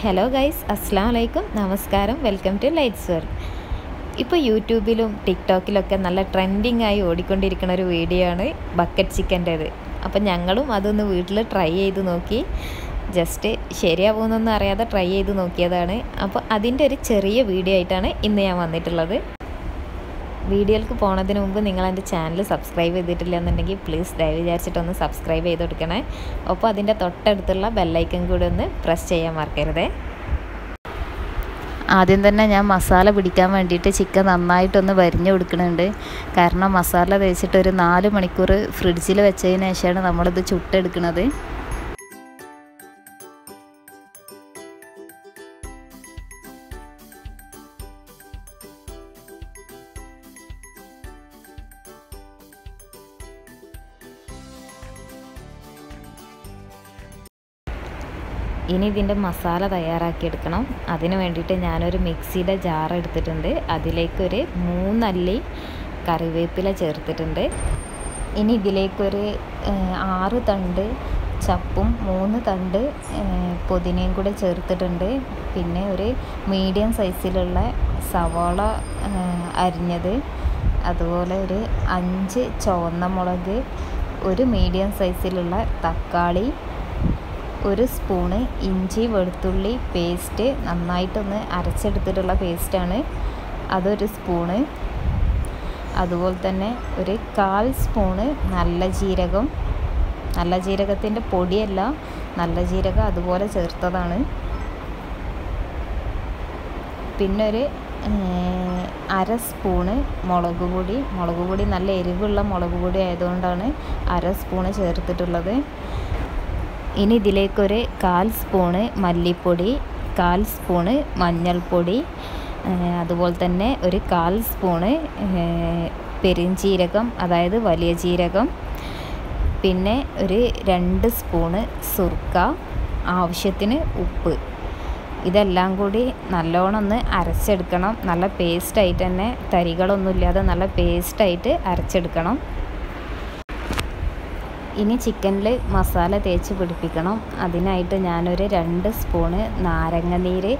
Hello guys അസ്സാം വലൈക്കും നമസ്കാരം വെൽക്കം ടു ലൈറ്റ്സ് വേൾഡ് ഇപ്പോൾ യൂട്യൂബിലും ടിക്ടോക്കിലൊക്കെ നല്ല ട്രെൻഡിങ് ആയി ഓടിക്കൊണ്ടിരിക്കുന്ന ഒരു വീഡിയോ ആണ് ബക്കറ്റ് ചിക്കന്റേത് അപ്പം ഞങ്ങളും അതൊന്ന് വീട്ടിൽ ട്രൈ ചെയ്ത് നോക്കി. ജസ്റ്റ് ശരിയാവുമെന്നൊന്നും അറിയാതെ ട്രൈ ചെയ്ത് നോക്കിയതാണ്. അപ്പോൾ അതിന്റെ ഒരു ചെറിയ വീഡിയോ ആയിട്ടാണ് ഇന്ന് ഞാൻ വന്നിട്ടുള്ളത്. വീഡിയോയിലേക്ക് പോണതിന് മുമ്പ് നിങ്ങൾ എന്റെ ചാനൽ സബ്സ്ക്രൈബ് ചെയ്തിട്ടില്ല എന്നുണ്ടെങ്കിൽ പ്ലീസ് ദയവ് വിചാരിച്ചിട്ടൊന്ന് സബ്സ്ക്രൈബ് ചെയ്ത് കൊടുക്കണേ അപ്പോൾ അതിന്റെ തൊട്ടടുത്തുള്ള ബെല്ലൈക്കൻ കൂടി ഒന്ന് പ്രസ് ചെയ്യാൻ മറക്കരുതേ. ആദ്യം തന്നെ ഞാൻ മസാല പിടിക്കാൻ വേണ്ടിയിട്ട് ചിക്കൻ നന്നായിട്ടൊന്ന് വരിഞ്ഞു കൊടുക്കുന്നുണ്ട് കാരണം മസാല തേച്ചിട്ട് ഒരു നാല് മണിക്കൂർ ഫ്രിഡ്ജിൽ വെച്ചതിന് ശേഷമാണ് നമ്മളിത് ചുട്ടെടുക്കുന്നത് ഇനി ഇതിന്റെ മസാല തയ്യാറാക്കിയെടുക്കണം. അതിന് വേണ്ടിയിട്ട് ഞാനൊരു മിക്സിയുടെ ജാർ എടുത്തിട്ടുണ്ട്. അതിലേക്കൊരു മൂന്നല്ലി കറിവേപ്പില ചേർത്തിട്ടുണ്ട്. ഇനി ഇതിലേക്കൊരു ആറ് തണ്ട് ചപ്പും മൂന്ന് തണ്ട് പുതിനയും കൂടെ ചേർത്തിട്ടുണ്ട്. പിന്നെ ഒരു മീഡിയം സൈസിലുള്ള സവാള അരിഞ്ഞത്. അതുപോലെ ഒരു അഞ്ച് ചുവന്ന മുളക് ഒരു മീഡിയം സൈസിലുള്ള തക്കാളി ഒരു സ്പൂണ് ഇഞ്ചി വെളുത്തുള്ളി പേസ്റ്റ് നന്നായിട്ടൊന്ന് അരച്ചെടുത്തിട്ടുള്ള പേസ്റ്റാണ്. അതൊരു സ്പൂണ്. അതുപോലെ തന്നെ ഒരു കാൽ സ്പൂണ് നല്ല ജീരകം. നല്ല ജീരകത്തിന്റെ പൊടിയല്ല നല്ല ജീരകം അതുപോലെ ചേർത്തതാണ്. പിന്നെ ഒരു അര സ്പൂണ് മുളക് പൊടി. മുളക് പൊടി നല്ല എരിവുള്ള മുളക് പൊടി ആയതുകൊണ്ടാണ് അര സ്പൂണ് ചേർത്തിട്ടുള്ളത്. ഇനി ഇതിലേക്കൊരു കാൽ സ്പൂണ് മല്ലിപ്പൊടി കാൽ സ്പൂണ് മഞ്ഞൾപ്പൊടി അതുപോലെ തന്നെ ഒരു കാൽ സ്പൂണ് പെരിഞ്ചീരകം അതായത് വലിയ ജീരകം പിന്നെ ഒരു രണ്ട് സ്പൂണ് സുർക്ക ആവശ്യത്തിന് ഉപ്പ്. ഇതെല്ലാം കൂടി നല്ലോണം ഒന്ന് അരച്ചെടുക്കണം. നല്ല പേസ്റ്റായിട്ട് തന്നെ തരികളൊന്നുമില്ലാതെ നല്ല പേസ്റ്റായിട്ട് അരച്ചെടുക്കണം. ഇനി ചിക്കനിൽ മസാല തേച്ച് പിടിപ്പിക്കണം. അതിനായിട്ട് ഞാനൊരു രണ്ട് സ്പൂണ് നാരങ്ങ നീര്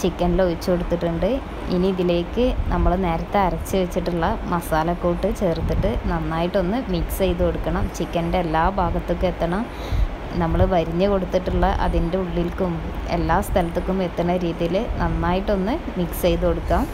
ചിക്കനിൽ ഒഴിച്ചു കൊടുത്തിട്ടുണ്ട്. ഇനി ഇതിലേക്ക് നമ്മൾ നേരത്തെ അരച്ച് വെച്ചിട്ടുള്ള മസാലക്കൂട്ട് ചേർത്തിട്ട് നന്നായിട്ടൊന്ന് മിക്സ് ചെയ്ത് കൊടുക്കണം. ചിക്കന്റെ എല്ലാ ഭാഗത്തേക്കും എത്തണം. നമ്മൾ വരിഞ്ഞ് കൊടുത്തിട്ടുള്ള അതിന്റെ ഉള്ളിലേക്കും എല്ലാ സ്ഥലത്തേക്കും എത്തുന്ന രീതിയിൽ നന്നായിട്ടൊന്ന് മിക്സ് ചെയ്ത് കൊടുക്കാം.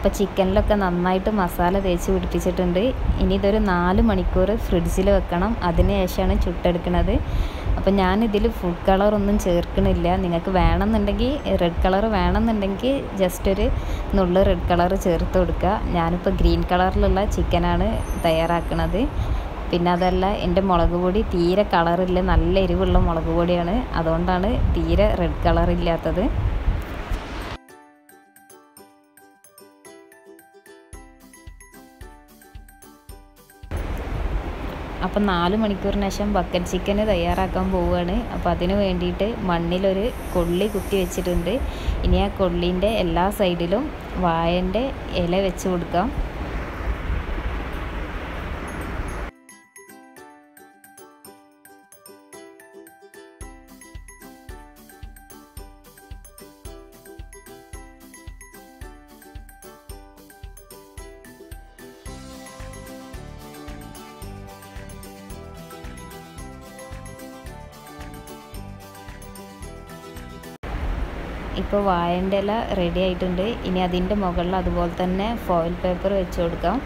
ഇപ്പോൾ ചിക്കനിലൊക്കെ നന്നായിട്ട് മസാല തേച്ച് പിടിപ്പിച്ചിട്ടുണ്ട്. ഇനി ഇതൊരു നാല് മണിക്കൂർ ഫ്രിഡ്ജിൽ വെക്കണം. അതിന് ശേഷമാണ് ചുട്ടെടുക്കുന്നത് അപ്പോൾ ഞാനിതിൽ ഫുഡ് കളറൊന്നും ചേർക്കണില്ല. നിങ്ങൾക്ക് വേണമെന്നുണ്ടെങ്കിൽ റെഡ് കളർ വേണമെന്നുണ്ടെങ്കിൽ ജസ്റ്റ് ഒരു നുള്ളു റെഡ് കളർ ചേർത്ത് കൊടുക്കുക. ഞാനിപ്പോൾ ഗ്രീൻ കളറിലുള്ള ചിക്കനാണ് തയ്യാറാക്കുന്നത് പിന്നെ അതല്ല എന്റെ മുളക് പൊടി തീരെ കളറില്ല നല്ല എരിവുള്ള മുളക് പൊടിയാണ്. അതുകൊണ്ടാണ് തീരെ റെഡ് കളറില്ലാത്തത് അപ്പം നാല് മണിക്കൂറിന് ശേഷം ബക്കറ്റ് ചിക്കൻ തയ്യാറാക്കാൻ പോവുകയാണ്. അപ്പോൾ അതിന് വേണ്ടിയിട്ട് മണ്ണിലൊരു കൊള്ളി കുത്തി വെച്ചിട്ടുണ്ട്. ഇനി ആ കൊള്ളീന്റെ എല്ലാ സൈഡിലും വായന്റെ ഇല വെച്ച് കൊടുക്കാം. ഇപ്പോൾ വായന്റെ ഇല റെഡി ആയിട്ടുണ്ട്. ഇനി അതിന്റെ മുകളിൽ അതുപോലെ തന്നെ ഫോയിൽ പേപ്പർ വെച്ച് കൊടുക്കാം.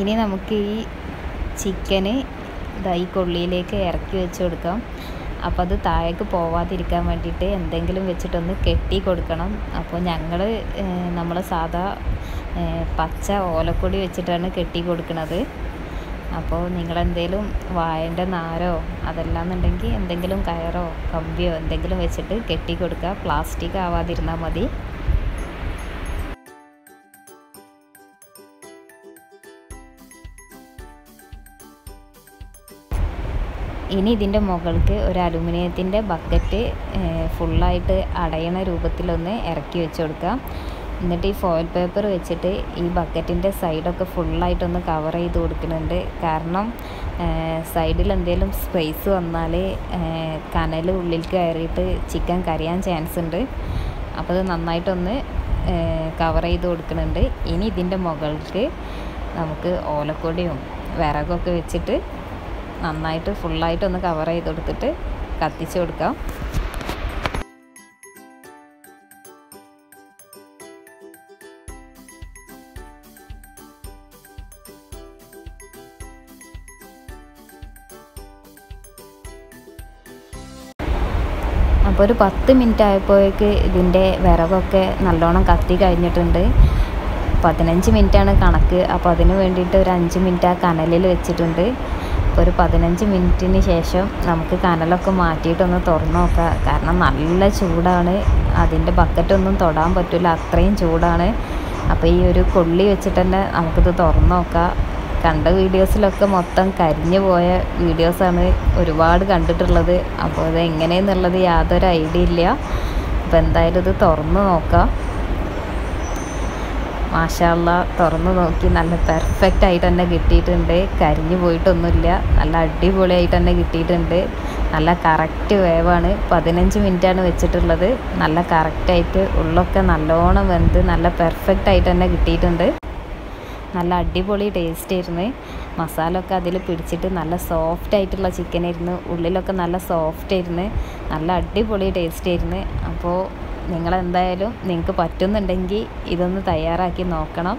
ഇനി നമുക്ക് ഈ ചിക്കന് ഈ കൊള്ളിയിലേക്ക് ഇറക്കി വെച്ച് കൊടുക്കാം. അപ്പോൾ അത് താഴേക്ക് പോവാതിരിക്കാൻ വേണ്ടിയിട്ട് എന്തെങ്കിലും വെച്ചിട്ടൊന്ന് കെട്ടി കൊടുക്കണം. അപ്പോൾ ഞങ്ങൾ നമ്മൾ സാധാ പച്ച ഓലക്കൊടി വെച്ചിട്ടാണ് കെട്ടി കൊടുക്കുന്നത് അപ്പോൾ നിങ്ങളെന്തേലും വായന്റെ നാരോ അതല്ലാന്നുണ്ടെങ്കിൽ എന്തെങ്കിലും കയറോ കമ്പിയോ എന്തെങ്കിലും വെച്ചിട്ട് കെട്ടി കൊടുക്കുക പ്ലാസ്റ്റിക് ആവാതിരുന്നാൽ മതി. ഇനി ഇതിന്റെ മുകൾക്ക് ഒരു അലുമിനിയത്തിന്റെ ബക്കറ്റ് ഫുള്ളായിട്ട് അടയണ രൂപത്തിലൊന്ന് ഇറക്കി വെച്ച് കൊടുക്കുക എന്നിട്ട് ഈ ഫോയിൽ പേപ്പർ വെച്ചിട്ട് ഈ ബക്കറ്റിന്റെ സൈഡൊക്കെ ഫുള്ളായിട്ടൊന്ന് കവർ ചെയ്ത് കൊടുക്കുന്നുണ്ട്. കാരണം സൈഡിൽ എന്തെങ്കിലും സ്പേസ് വന്നാൽ കനൽ ഉള്ളിൽ കയറിയിട്ട് ചിക്കൻ കരിയാൻ ചാൻസ് ഉണ്ട്. അപ്പോൾ അത് നന്നായിട്ടൊന്ന് കവർ ചെയ്ത് കൊടുക്കുന്നുണ്ട്. ഇനി ഇതിന്റെ മുകൾക്ക് നമുക്ക് ഓലക്കൊടിയും വിറകൊക്കെ വെച്ചിട്ട് നന്നായിട്ട് ഫുള്ളായിട്ടൊന്ന് കവർ ചെയ്ത് കൊടുത്തിട്ട് കത്തിച്ച് കൊടുക്കാം. അപ്പോൾ ഒരു പത്ത് മിനിറ്റ് ആയപ്പോഴേക്ക് ഇതിന്റെ വിറകൊക്കെ നല്ലോണം കത്തി കഴിഞ്ഞിട്ടുണ്ട്. പതിനഞ്ച് മിനിറ്റാണ് കണക്ക്. അപ്പോൾ അതിന് വേണ്ടിയിട്ട് ഒരു അഞ്ച് മിനിറ്റ് ആ കനലിൽ വെച്ചിട്ടുണ്ട്. ഒരു പതിനഞ്ച് മിനിറ്റിന് ശേഷം നമുക്ക് കനലൊക്കെ മാറ്റിയിട്ടൊന്ന് തുറന്ന് നോക്കാം. കാരണം നല്ല ചൂടാണ്. അതിന്റെ ബക്കറ്റൊന്നും തൊടാൻ പറ്റില്ല. അത്രയും ചൂടാണ്. അപ്പോൾ ഈ ഒരു കൊള്ളി വെച്ചിട്ട് തന്നെ നമുക്കിത് തുറന്ന് നോക്കാം. കണ്ട വീഡിയോസിലൊക്കെ മൊത്തം കരിഞ്ഞു പോയ വീഡിയോസാണ് ഒരുപാട് കണ്ടിട്ടുള്ളത്. അപ്പോൾ അത് എങ്ങനെയെന്നുള്ളത് യാതൊരു ഐഡിയ ഇല്ല. അപ്പോൾ എന്തായാലും ഇത് തുറന്നു നോക്കാം. മാഷാല്ല തുറന്ന് നോക്കി. നല്ല പെർഫെക്റ്റ് ആയിട്ട് തന്നെ കിട്ടിയിട്ടുണ്ട്. കരിഞ്ഞു പോയിട്ടൊന്നുമില്ല. നല്ല അടിപൊളിയായിട്ട് തന്നെ കിട്ടിയിട്ടുണ്ട്. നല്ല കറക്റ്റ് വേവാണ്. പതിനഞ്ച് മിനിറ്റാണ് വെച്ചിട്ടുള്ളത്. നല്ല കറക്റ്റായിട്ട് ഉള്ളൊക്കെ നല്ലോണം വെന്ത് നല്ല പെർഫെക്റ്റ് ആയിട്ട് തന്നെ കിട്ടിയിട്ടുണ്ട്. നല്ല അടിപൊളി ടേസ്റ്റ് ആയിരുന്നു. മസാല ഒക്കെ അതിൽ പിടിച്ചിട്ട് നല്ല സോഫ്റ്റ് ആയിട്ടുള്ള ചിക്കൻ ആയിരുന്നു. ഉള്ളിലൊക്കെ നല്ല സോഫ്റ്റ് ആയിരുന്നു. നല്ല അടിപൊളി ടേസ്റ്റ് ആയിരുന്നു. അപ്പോൾ നിങ്ങളെന്തായാലും നിങ്ങൾക്ക് പറ്റുന്നുണ്ടെങ്കിൽ ഇതൊന്ന് തയ്യാറാക്കി നോക്കണം.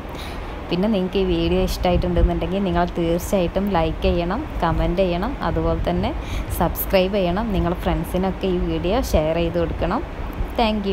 പിന്നെ നിങ്ങൾക്ക് ഈ വീഡിയോ ഇഷ്ടമായിട്ടുണ്ടെന്നുണ്ടെങ്കിൽ നിങ്ങൾ തീർച്ചയായിട്ടും ലൈക്ക് ചെയ്യണം കമന്റ് ചെയ്യണം അതുപോലെ തന്നെ സബ്സ്ക്രൈബ് ചെയ്യണം. നിങ്ങളുടെ ഫ്രണ്ട്സിനൊക്കെ ഈ വീഡിയോ ഷെയർ ചെയ്ത് കൊടുക്കണം. താങ്ക്